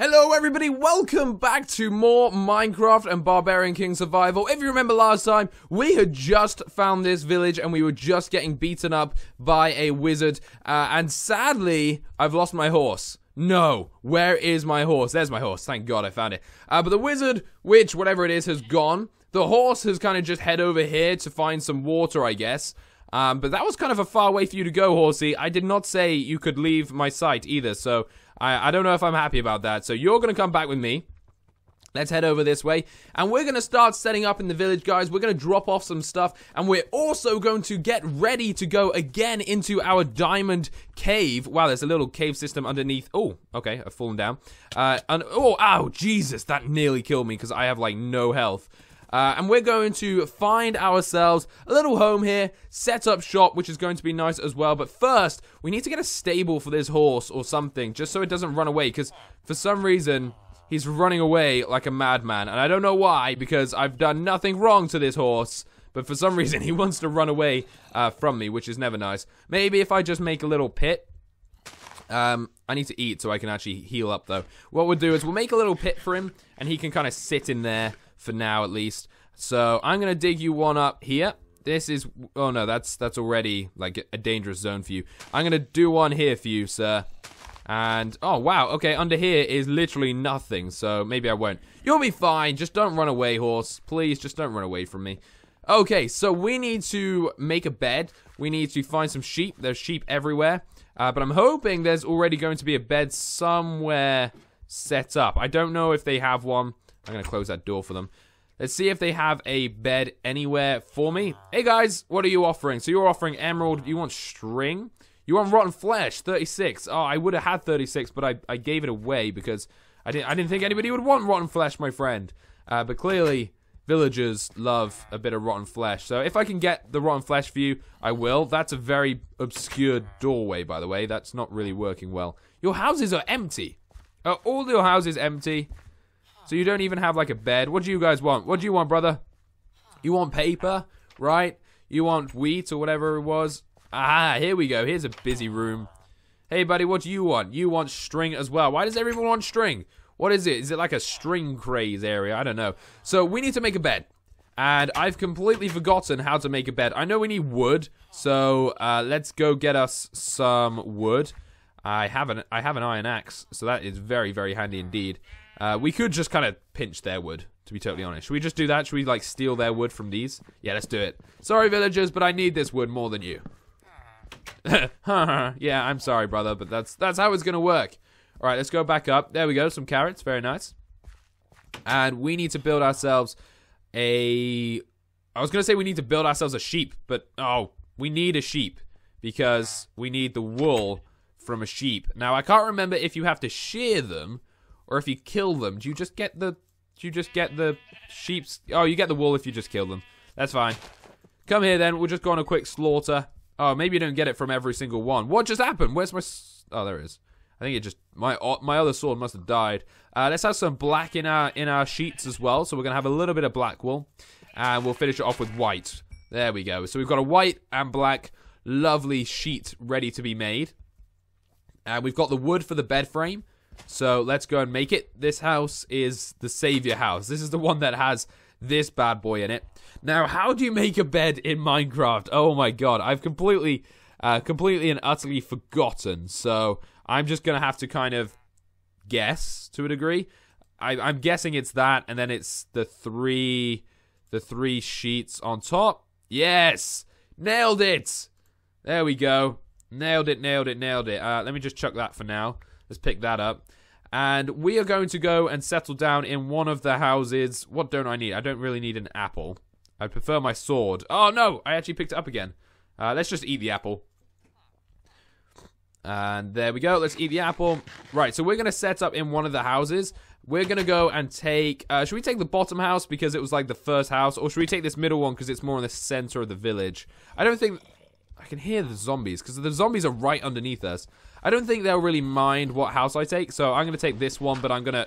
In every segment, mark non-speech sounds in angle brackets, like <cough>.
Hello everybody, welcome back to more Minecraft and Barbarian King Survival. If you remember last time, we had just found this village and we were just getting beaten up by a wizard. Uh, and sadly, I've lost my horse. No, where is my horse? There's my horse, thank god I found it. Uh, but the wizard, which whatever it is, has gone. The horse has kind of just head over here to find some water, I guess. Um, but that was kind of a far way for you to go, horsey. I did not say you could leave my sight either, so I, I don't know if I'm happy about that. So you're going to come back with me. Let's head over this way. And we're going to start setting up in the village, guys. We're going to drop off some stuff. And we're also going to get ready to go again into our diamond cave. Wow, there's a little cave system underneath. Oh, okay, I've fallen down. Uh, and, oh, ow, Jesus, that nearly killed me because I have, like, no health. Uh, and we're going to find ourselves a little home here, set up shop, which is going to be nice as well. But first, we need to get a stable for this horse or something, just so it doesn't run away. Because for some reason, he's running away like a madman. And I don't know why, because I've done nothing wrong to this horse. But for some <laughs> reason, he wants to run away uh, from me, which is never nice. Maybe if I just make a little pit. Um, I need to eat so I can actually heal up, though. What we'll do is we'll make a little pit for him, and he can kind of sit in there for now at least. So I'm gonna dig you one up here. This is oh no, that's that's already like a dangerous zone for you. I'm gonna do one here for you, sir. And oh wow, okay, under here is literally nothing, so maybe I won't. You'll be fine. Just don't run away, horse. Please, just don't run away from me. Okay, so we need to make a bed. We need to find some sheep. There's sheep everywhere. Uh, but I'm hoping there's already going to be a bed somewhere set up. I don't know if they have one. I'm going to close that door for them. Let's see if they have a bed anywhere for me. Hey guys, what are you offering? So you're offering emerald, you want string? You want rotten flesh, 36. Oh, I would have had 36, but I, I gave it away because I didn't I didn't think anybody would want rotten flesh, my friend. Uh, but clearly, villagers love a bit of rotten flesh. So if I can get the rotten flesh for you, I will. That's a very obscure doorway, by the way. That's not really working well. Your houses are empty. Are all your houses empty? So you don't even have like a bed. What do you guys want? What do you want, brother? You want paper, right? You want wheat or whatever it was? Ah, here we go. Here's a busy room. Hey, buddy, what do you want? You want string as well. Why does everyone want string? What is it? Is it like a string craze area? I don't know. So we need to make a bed. And I've completely forgotten how to make a bed. I know we need wood, so uh, let's go get us some wood. I have an I have an iron axe, so that is very very handy indeed. Uh, we could just kind of pinch their wood, to be totally honest. Should we just do that? Should we, like, steal their wood from these? Yeah, let's do it. Sorry, villagers, but I need this wood more than you. <laughs> yeah, I'm sorry, brother, but that's that's how it's going to work. All right, let's go back up. There we go, some carrots. Very nice. And we need to build ourselves a... I was going to say we need to build ourselves a sheep, but, oh, we need a sheep because we need the wool from a sheep. Now, I can't remember if you have to shear them or if you kill them, do you just get the do you just get the sheep's Oh, you get the wool if you just kill them. That's fine. Come here then, we'll just go on a quick slaughter. Oh, maybe you don't get it from every single one. What just happened? Where's my Oh, there it is. I think it just my my other sword must have died. Uh, let's have some black in our in our sheets as well. So we're gonna have a little bit of black wool, and we'll finish it off with white. There we go. So we've got a white and black, lovely sheet ready to be made. And we've got the wood for the bed frame. So let's go and make it. This house is the savior house. This is the one that has this bad boy in it. Now, how do you make a bed in Minecraft? Oh my god, I've completely, uh, completely and utterly forgotten. So I'm just gonna have to kind of guess to a degree. I, I'm guessing it's that, and then it's the three, the three sheets on top. Yes, nailed it. There we go. Nailed it, nailed it, nailed it. Uh, let me just chuck that for now. Let's pick that up. And we are going to go and settle down in one of the houses. What don't I need? I don't really need an apple. I prefer my sword. Oh, no! I actually picked it up again. Uh, let's just eat the apple. And there we go. Let's eat the apple. Right, so we're going to set up in one of the houses. We're going to go and take... Uh, should we take the bottom house because it was like the first house? Or should we take this middle one because it's more in the center of the village? I don't think... I can hear the zombies because the zombies are right underneath us. I don't think they'll really mind what house I take, so I'm going to take this one, but I'm going to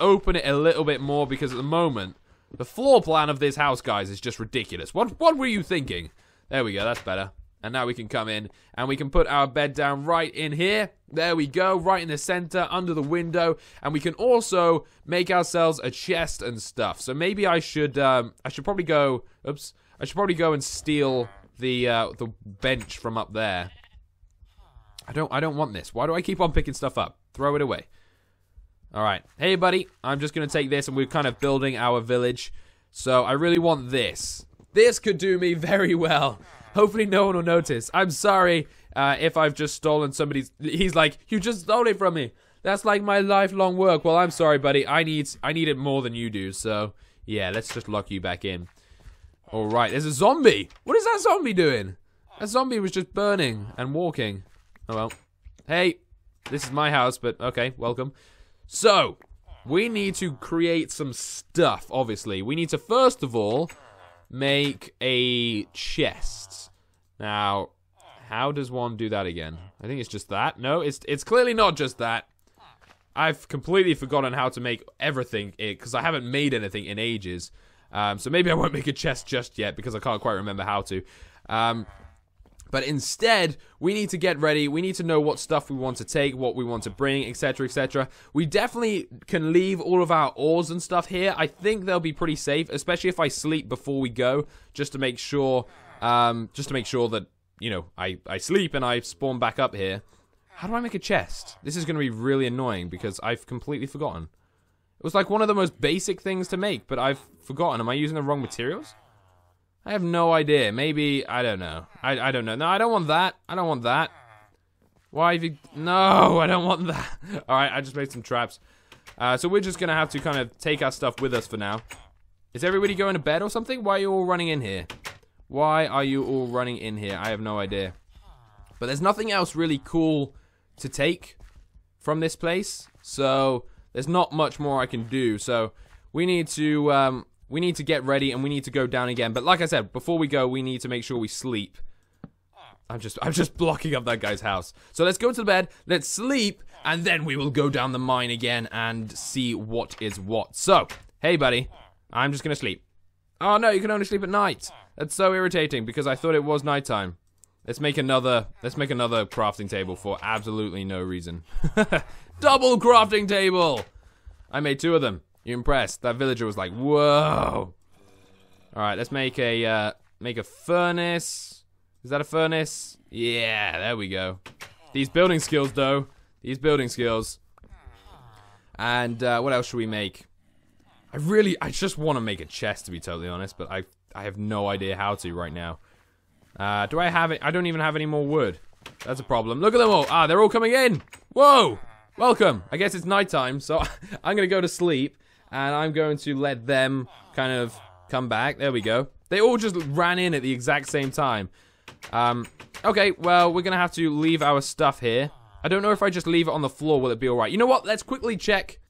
open it a little bit more because at the moment, the floor plan of this house, guys, is just ridiculous. What, what were you thinking? There we go, that's better. And now we can come in and we can put our bed down right in here. There we go, right in the center, under the window. And we can also make ourselves a chest and stuff. So maybe I should, um, I should probably go, oops, I should probably go and steal the, uh, the bench from up there. I don't, I don't want this. Why do I keep on picking stuff up? Throw it away. All right. Hey, buddy, I'm just going to take this and we're kind of building our village. So I really want this. This could do me <laughs> very well. Hopefully no one will notice. I'm sorry uh, if I've just stolen somebody's... He's like, you just stole it from me. That's like my lifelong work. Well, I'm sorry, buddy. I need I need it more than you do. So, yeah, let's just lock you back in. All right, there's a zombie. What is that zombie doing? That zombie was just burning and walking. Oh, well. Hey, this is my house, but okay, welcome. So, we need to create some stuff, obviously. We need to, first of all, make a chest. Now, how does one do that again? I think it's just that. No, it's it's clearly not just that. I've completely forgotten how to make everything because I haven't made anything in ages. Um, so maybe I won't make a chest just yet because I can't quite remember how to. Um, but instead, we need to get ready. We need to know what stuff we want to take, what we want to bring, etc., etc. We definitely can leave all of our ores and stuff here. I think they'll be pretty safe, especially if I sleep before we go, just to make sure, um, just to make sure that you know I I sleep and I spawn back up here. How do I make a chest? This is going to be really annoying because I've completely forgotten. It was like one of the most basic things to make, but I've forgotten. Am I using the wrong materials? I have no idea. Maybe, I don't know. I, I don't know. No, I don't want that. I don't want that. Why have you... No, I don't want that. <laughs> Alright, I just made some traps. Uh, so we're just going to have to kind of take our stuff with us for now. Is everybody going to bed or something? Why are you all running in here? Why are you all running in here? I have no idea. But there's nothing else really cool to take from this place. So there's not much more I can do. So we need to um, we need to get ready and we need to go down again. But like I said, before we go, we need to make sure we sleep. I'm just I'm just <laughs> blocking up that guy's house. So let's go to the bed, let's sleep, and then we will go down the mine again and see what is what. So, hey buddy, I'm just gonna sleep. Oh no, you can only sleep at night. That's so irritating because I thought it was nighttime. Let's make another let's make another crafting table for absolutely no reason. <laughs> Double crafting table! I made two of them. You impressed? That villager was like, whoa. All right, let's make a uh, make a furnace. Is that a furnace? Yeah, there we go. These building skills, though. These building skills. And uh, what else should we make? I really, I just want to make a chest, to be totally honest, but I, I have no idea how to right now. Uh, do I have it? I don't even have any more wood. That's a problem. Look at them all. Ah, they're all coming in. Whoa. Welcome. I guess it's nighttime, so <laughs> I'm going to go to sleep and I'm going to let them kind of come back. There we go. They all just ran in at the exact same time. Um, okay, well, we're going to have to leave our stuff here. I don't know if I just leave it on the floor, will it be alright? You know what? Let's quickly check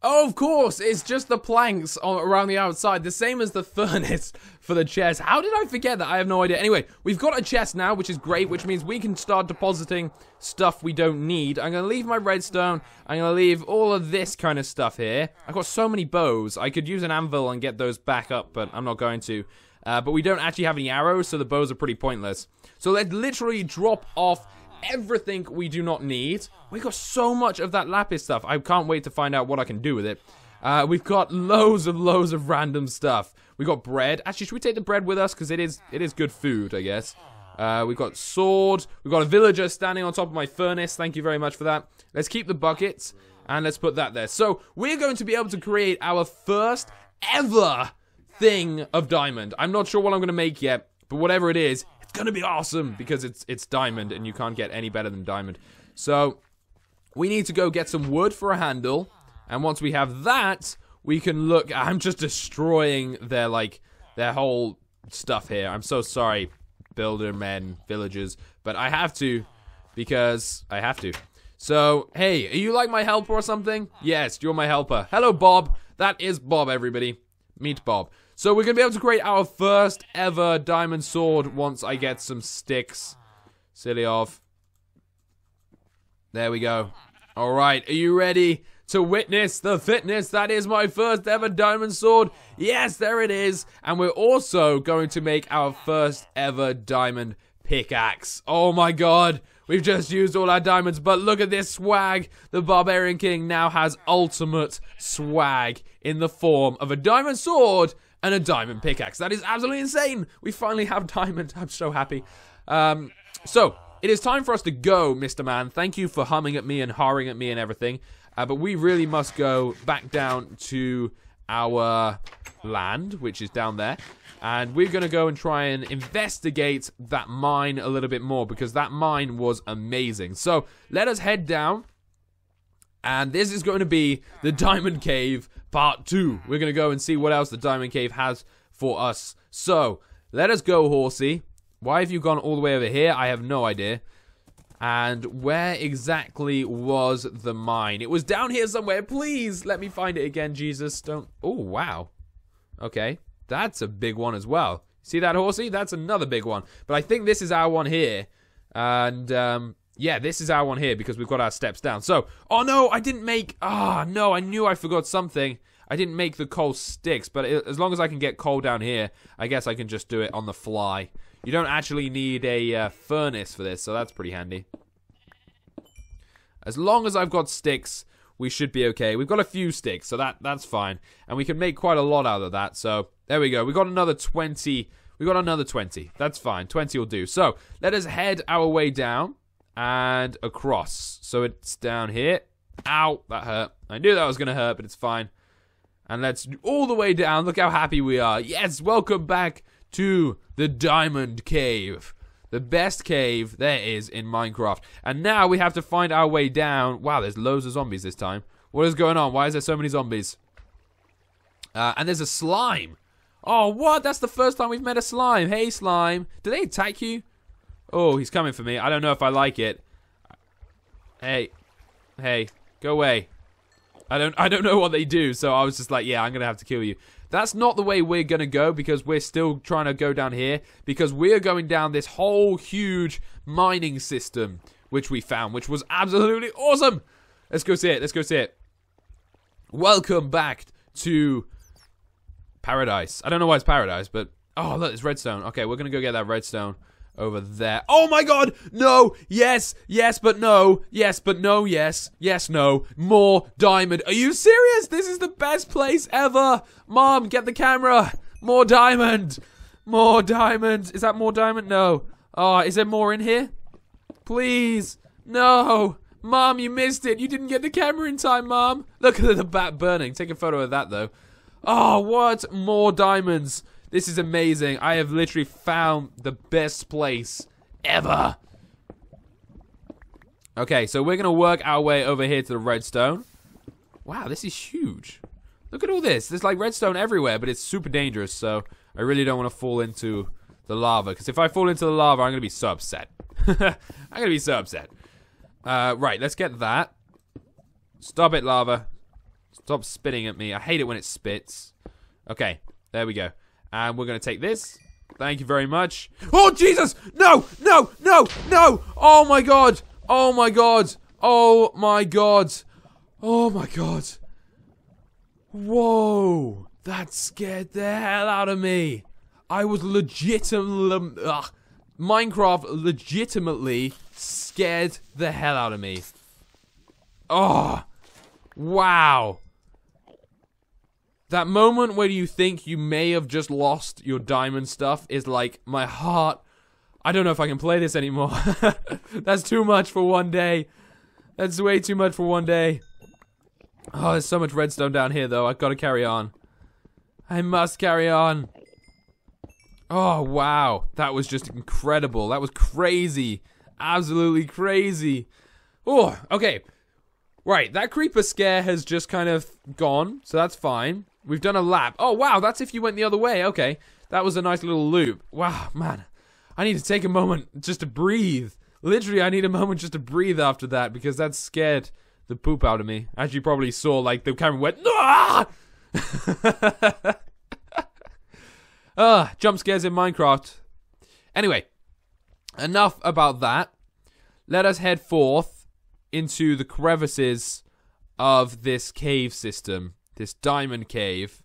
Oh, of course, it's just the planks around the outside, the same as the <laughs> furnace for the chest. How did I forget that? I have no idea. Anyway, we've got a chest now, which is great, which means we can start depositing stuff we don't need. I'm going to leave my redstone. I'm going to leave all of this kind of stuff here. I've got so many bows. I could use an anvil and get those back up, but I'm not going to. Uh, but we don't actually have any arrows, so the bows are pretty pointless. So let's literally drop off everything we do not need. We got so much of that lapis stuff. I can't wait to find out what I can do with it. Uh, we've got loads of loads of random stuff. We got bread. Actually, should we take the bread with us? Because it is it is good food, I guess. Uh, we've got sword. We've got a villager standing on top of my furnace. Thank you very much for that. Let's keep the buckets and let's put that there. So we're going to be able to create our first ever thing of diamond. I'm not sure what I'm going to make yet, but whatever it is, it's gonna be awesome because it's it's diamond and you can't get any better than diamond. So we need to go get some wood for a handle, and once we have that, we can look. I'm just destroying their like their whole stuff here. I'm so sorry, builder men, villagers, but I have to because I have to. So, hey, are you like my helper or something? Yes, you're my helper. Hello, Bob. That is Bob, everybody. Meet Bob. So we're going to be able to create our first ever diamond sword once I get some sticks. Silly off. There we go. Alright, are you ready to witness the fitness that is my first ever diamond sword? Yes, there it is. And we're also going to make our first ever diamond pickaxe. Oh my god. We've just used all our diamonds, but look at this swag. The Barbarian King now has ultimate swag in the form of a diamond sword and a diamond pickaxe. That is absolutely insane. We finally have diamond. <laughs> I'm so happy. Um, so, it is time for us to go, Mr. Man. Thank you for humming at me and harring at me and everything. Uh, but we really must go back down to our land, which is down there. And we're going to go and try and investigate that mine a little bit more because that mine was amazing. So let us head down. And this is going to be the Diamond Cave Part 2. We're going to go and see what else the Diamond Cave has for us. So let us go, horsey. Why have you gone all the way over here? I have no idea. And where exactly was the mine? It was down here somewhere. Please let me find it again, Jesus. Don't. Oh, wow. Okay. That's a big one as well. See that horsey? That's another big one. But I think this is our one here. And, um, yeah, this is our one here because we've got our steps down. So, oh no, I didn't make, ah, oh, no, I knew I forgot something. I didn't make the coal sticks, but as long as I can get coal down here, I guess I can just do it on the fly. You don't actually need a uh, furnace for this, so that's pretty handy. As long as I've got sticks, we should be okay. We've got a few sticks, so that that's fine. And we can make quite a lot out of that. So there we go. We got another 20. We got another 20. That's fine. 20 will do. So let us head our way down and across. So it's down here. Ow, that hurt. I knew that was going to hurt, but it's fine. And let's all the way down. Look how happy we are. Yes, welcome back to the Diamond Cave the best cave there is in Minecraft. And now we have to find our way down. Wow, there's loads of zombies this time. What is going on? Why is there so many zombies? Uh, and there's a slime. Oh, what? That's the first time we've met a slime. Hey, slime. Do they attack you? Oh, he's coming for me. I don't know if I like it. Hey. Hey. Go away. I don't I don't know what they do, so I was just like, yeah, I'm going to have to kill you. That's not the way we're going to go because we're still trying to go down here because we're going down this whole huge mining system which we found, which was absolutely awesome. Let's go see it. Let's go see it. Welcome back to paradise. I don't know why it's paradise, but oh, look, it's redstone. Okay, we're going to go get that redstone over there. Oh my god! No! Yes! Yes, but no! Yes, but no, yes! Yes, no! More diamond! Are you serious? This is the best place ever! Mom, get the camera! More diamond! More diamond! Is that more diamond? No. Oh, is there more in here? Please! No! Mom, you missed it! You didn't get the camera in time, Mom! Look at the bat burning. Take a photo of that, though. Oh, what? More diamonds! This is amazing. I have literally found the best place ever. Okay, so we're going to work our way over here to the redstone. Wow, this is huge. Look at all this. There's like redstone everywhere, but it's super dangerous, so I really don't want to fall into the lava. Because if I fall into the lava, I'm going to be so upset. <laughs> I'm going to be so upset. Uh, right, let's get that. Stop it, lava. Stop spitting at me. I hate it when it spits. Okay, there we go. And we're going to take this. Thank you very much. Oh, Jesus! No! No! No! No! Oh, my God! Oh, my God! Oh, my God! Oh, my God! Whoa! That scared the hell out of me! I was legitimately... Minecraft legitimately scared the hell out of me. Oh! Wow! That moment where you think you may have just lost your diamond stuff is like, my heart. I don't know if I can play this anymore. <laughs> That's too much for one day. That's way too much for one day. Oh, there's so much redstone down here, though. I've got to carry on. I must carry on. Oh, wow. That was just incredible. That was crazy. Absolutely crazy. Oh, okay. Right, that creeper scare has just kind of gone, so that's fine. We've done a lap. Oh, wow, that's if you went the other way. Okay, that was a nice little loop. Wow, man. I need to take a moment just to breathe. Literally, I need a moment just to breathe after that because that scared the poop out of me. As you probably saw, like, the camera went, ah! <laughs> ah, jump scares in Minecraft. Anyway, enough about that. Let us head forth into the crevices of this cave system this diamond cave.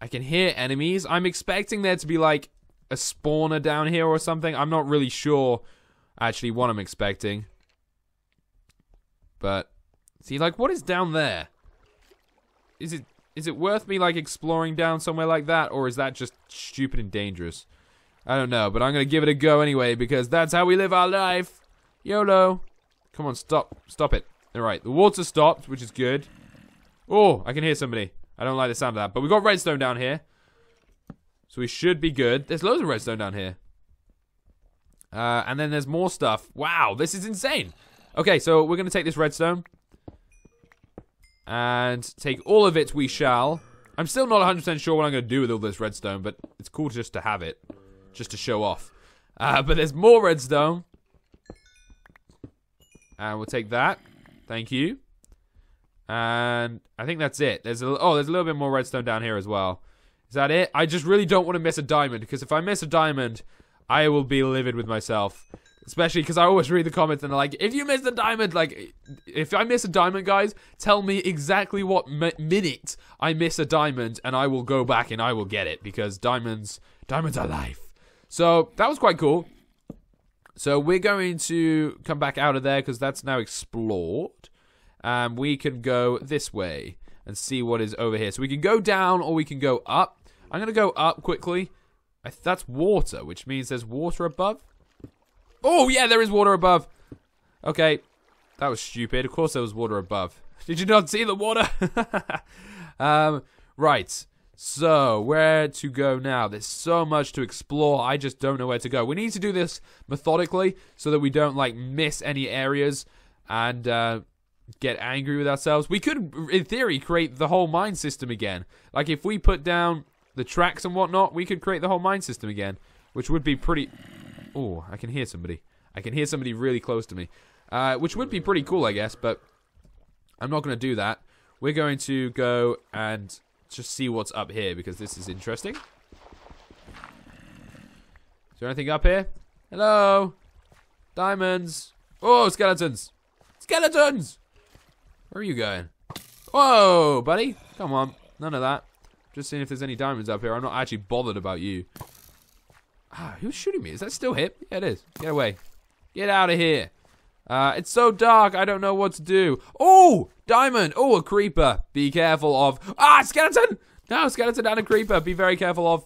I can hear enemies. I'm expecting there to be like a spawner down here or something. I'm not really sure actually what I'm expecting. But see like what is down there? Is it is it worth me like exploring down somewhere like that or is that just stupid and dangerous? I don't know, but I'm going to give it a go anyway because that's how we live our life. YOLO. Come on, stop. Stop it. All right, the water stopped, which is good. Oh, I can hear somebody. I don't like the sound of that. But we've got redstone down here. So we should be good. There's loads of redstone down here. Uh, and then there's more stuff. Wow, this is insane. Okay, so we're going to take this redstone. And take all of it we shall. I'm still not 100% sure what I'm going to do with all this redstone, but it's cool just to have it. Just to show off. Uh, but there's more redstone. And we'll take that. Thank you. And I think that's it. There's a, oh, there's a little bit more redstone down here as well. Is that it? I just really don't want to miss a diamond because if I miss a diamond, I will be livid with myself. Especially because I always read the comments and they're like, if you miss a diamond, like, if I miss a diamond, guys, tell me exactly what minute I miss a diamond and I will go back and I will get it because diamonds, diamonds are life. So that was quite cool. So we're going to come back out of there because that's now explored. And we can go this way and see what is over here. So we can go down or we can go up. I'm going to go up quickly. that's water, which means there's water above. Oh, yeah, there is water above. Okay, that was stupid. Of course there was water above. <laughs> Did you not see the water? <laughs> um, right. So, where to go now? There's so much to explore. I just don't know where to go. We need to do this methodically so that we don't, like, miss any areas and uh, get angry with ourselves. We could, in theory, create the whole mine system again. Like, if we put down the tracks and whatnot, we could create the whole mine system again, which would be pretty... Oh, I can hear somebody. I can hear somebody really close to me, uh, which would be pretty cool, I guess, but I'm not going to do that. We're going to go and just see what's up here, because this is interesting. Is there anything up here? Hello? Diamonds. Oh, skeletons. Skeletons! Where are you going? Whoa, buddy. Come on. None of that. Just seeing if there's any diamonds up here. I'm not actually bothered about you. Ah, who's shooting me? Is that still him? Yeah, it is. Get away. Get out of here. Uh, it's so dark, I don't know what to do. Oh, diamond. Oh, a creeper. Be careful of. Ah, skeleton. No, skeleton and a creeper. Be very careful of.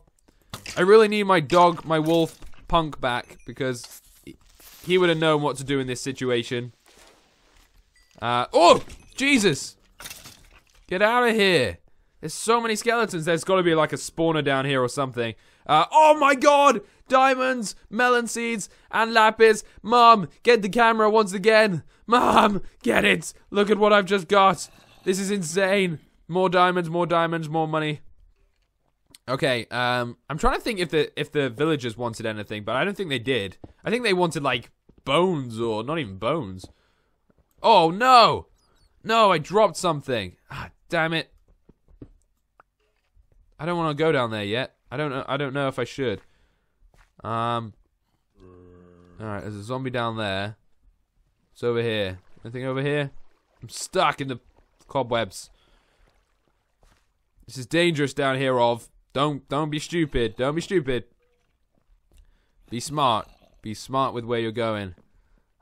I really need my dog, my wolf, punk back because he would have known what to do in this situation. Uh, oh, Jesus. Get out of here. There's so many skeletons. There's got to be like a spawner down here or something. Uh, oh my god! Diamonds, melon seeds, and lapis. Mom, get the camera once again. Mom, get it. Look at what I've just got. This is insane. More diamonds, more diamonds, more money. Okay, um, I'm trying to think if the if the villagers wanted anything, but I don't think they did. I think they wanted like bones or not even bones. Oh no, no! I dropped something. Ah, damn it! I don't want to go down there yet. I don't know. I don't know if I should. Um. All right, there's a zombie down there. It's over here. Anything over here? I'm stuck in the cobwebs. This is dangerous down here. Ov don't don't be stupid. Don't be stupid. Be smart. Be smart with where you're going.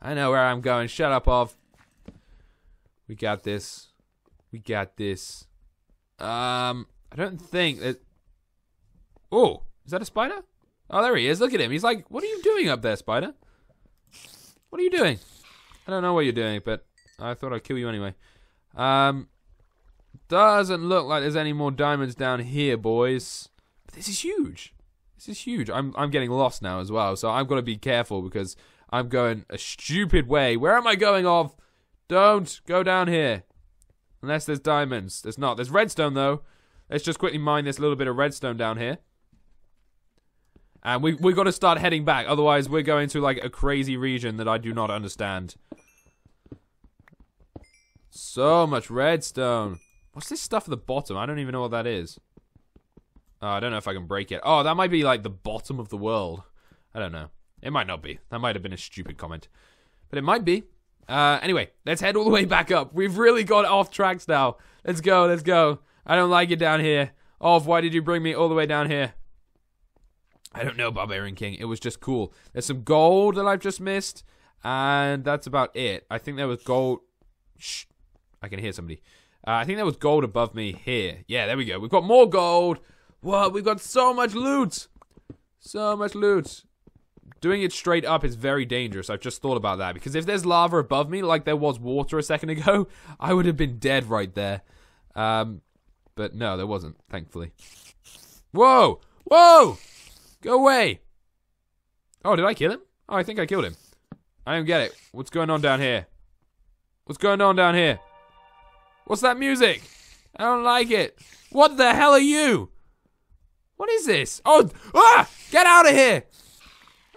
I know where I'm going. Shut up, Ov. We got this. We got this. Um. I don't think that. Oh, is that a spider? Oh, there he is. Look at him. He's like, what are you doing up there, spider? What are you doing? I don't know what you're doing, but I thought I'd kill you anyway. Um, doesn't look like there's any more diamonds down here, boys. But this is huge. This is huge. I'm I'm getting lost now as well, so I've got to be careful because I'm going a stupid way. Where am I going off? Don't go down here. Unless there's diamonds. There's not. There's redstone, though. Let's just quickly mine this little bit of redstone down here. And we we've got to start heading back, otherwise we're going to like a crazy region that I do not understand. So much redstone. What's this stuff at the bottom? I don't even know what that is. Oh, I don't know if I can break it. Oh, that might be like the bottom of the world. I don't know. It might not be. That might have been a stupid comment. But it might be. Uh, anyway, let's head all the way back up. We've really got off tracks now. Let's go, let's go. I don't like it down here. Oh, why did you bring me all the way down here? I don't know, Barbarian King. It was just cool. There's some gold that I've just missed, and that's about it. I think there was gold. Shh. I can hear somebody. Uh, I think there was gold above me here. Yeah, there we go. We've got more gold. What? We've got so much loot. So much loot. Doing it straight up is very dangerous. I've just thought about that. Because if there's lava above me, like there was water a second ago, <laughs> I would have been dead right there. Um, but no, there wasn't, thankfully. Whoa! Whoa! Go away! Oh, did I kill him? Oh, I think I killed him. I don't get it. What's going on down here? What's going on down here? What's that music? I don't like it. What the hell are you? What is this? Oh, ah! Get out of here!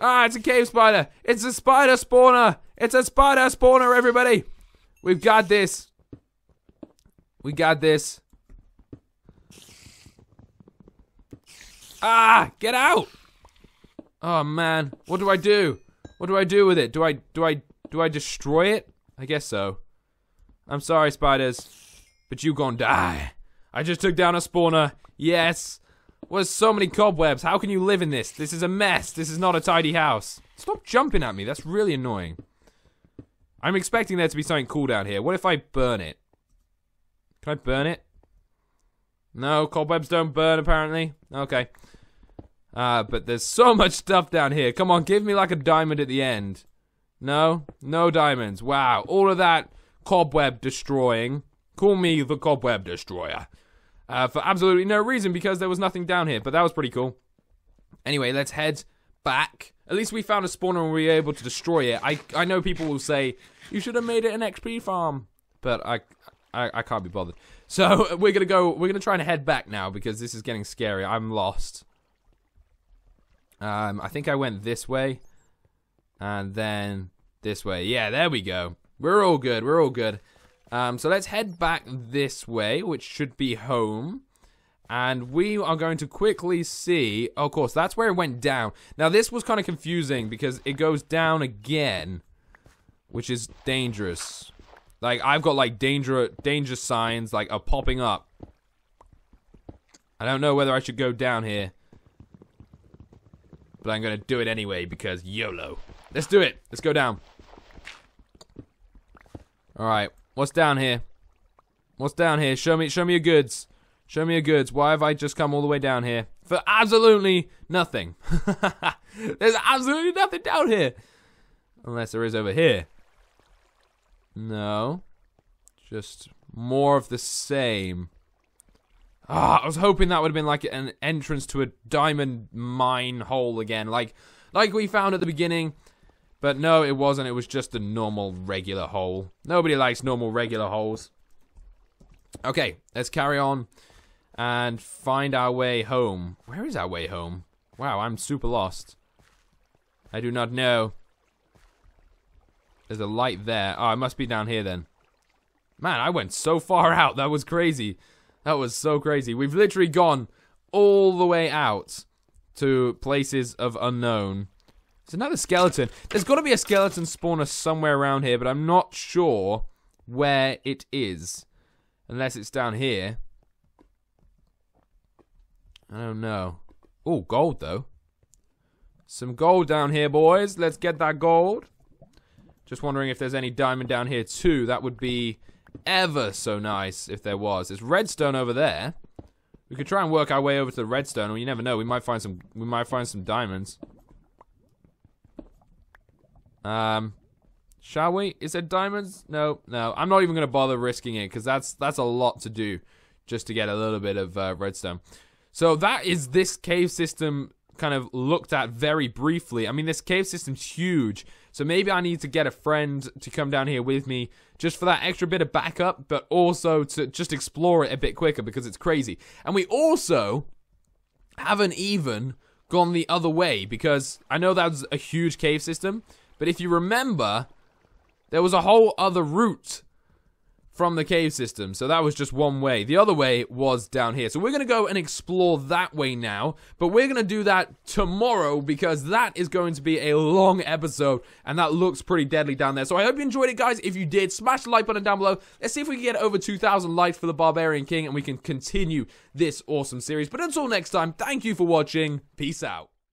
Ah, it's a cave spider. It's a spider spawner. It's a spider spawner, everybody. We've got this. We got this. Ah, get out! Oh man, what do I do? What do I do with it? Do I do I do I destroy it? I guess so. I'm sorry, spiders, but you gonna die. I just took down a spawner. Yes. There's so many cobwebs. How can you live in this? This is a mess. This is not a tidy house. Stop jumping at me. That's really annoying. I'm expecting there to be something cool down here. What if I burn it? Can I burn it? No, cobwebs don't burn, apparently. Okay. Uh, but there's so <laughs> much stuff down here. Come on, give me like a diamond at the end. No? No diamonds. Wow. All of that cobweb destroying. Call me the cobweb destroyer. Uh, for absolutely no reason because there was nothing down here. But that was pretty cool. Anyway, let's head back. At least we found a spawner and we were able to destroy it. I I know people will say, you should have made it an XP farm. But I, I, I can't be bothered. <laughs> So we're gonna go. We're gonna try and head back now because this is getting scary. I'm lost. Um, I think I went this way, and then this way. Yeah, there we go. We're all good. We're all good. Um, so let's head back this way, which should be home. And we are going to quickly see. Oh, of course, that's where it went down. Now, this was kind of confusing because it goes down again, which is dangerous. Like, I've got, like, danger, danger signs, like, are popping up. I don't know whether I should go down here. But I'm going to do it anyway because YOLO. Let's do it. Let's go down. Alright. What's down here? What's down here? Show me show me your goods. Show me your goods. Why have I just come all the way down here? For absolutely nothing. <laughs> There's absolutely nothing down here. Unless there is over here. No. Just more of the same. Ah, I was hoping that would have been like an entrance to a diamond mine hole again, like like we found at the beginning. But no, it wasn't. It was just a normal regular hole. Nobody likes normal regular holes. Okay, let's carry on and find our way home. Where is our way home? Wow, I'm super lost. I do not know. There's a light there. Oh, it must be down here then. Man, I went so far <laughs> out. That was crazy. That was so crazy. We've literally gone all the way out to places of unknown. It's another skeleton. There's got to be a skeleton spawner somewhere around here, but I'm not sure where it is. Unless it's down here. I don't know. Oh, gold, though. Some gold down here, boys. Let's get that gold. Just wondering if there's any diamond down here, too. That would be ever so nice if there was. There's redstone over there. We could try and work our way over to the redstone, or you never know. We might find some. We might find some diamonds. Um, shall we? Is it diamonds? No, no. I'm not even gonna bother risking it because that's that's a lot to do just to get a little bit of uh, redstone. So that is this cave system kind of looked at very briefly. I mean, this cave system's huge. So maybe I need to get a friend to come down here with me just for that extra bit of backup, but also to just explore it a bit quicker because it's crazy. And we also haven't even gone the other way because I know that's a huge cave system, but if you remember, there was a whole other route from the cave system. So that was just one way. The other way was down here. So we're going to go and explore that way now. But we're going to do that tomorrow because that is going to be a long episode. And that looks pretty deadly down there. So I hope you enjoyed it, guys. If you did, smash the like button down below. Let's see if we can get over 2,000 likes for the Barbarian King. And we can continue this awesome series. But until next time, thank you for watching. Peace out.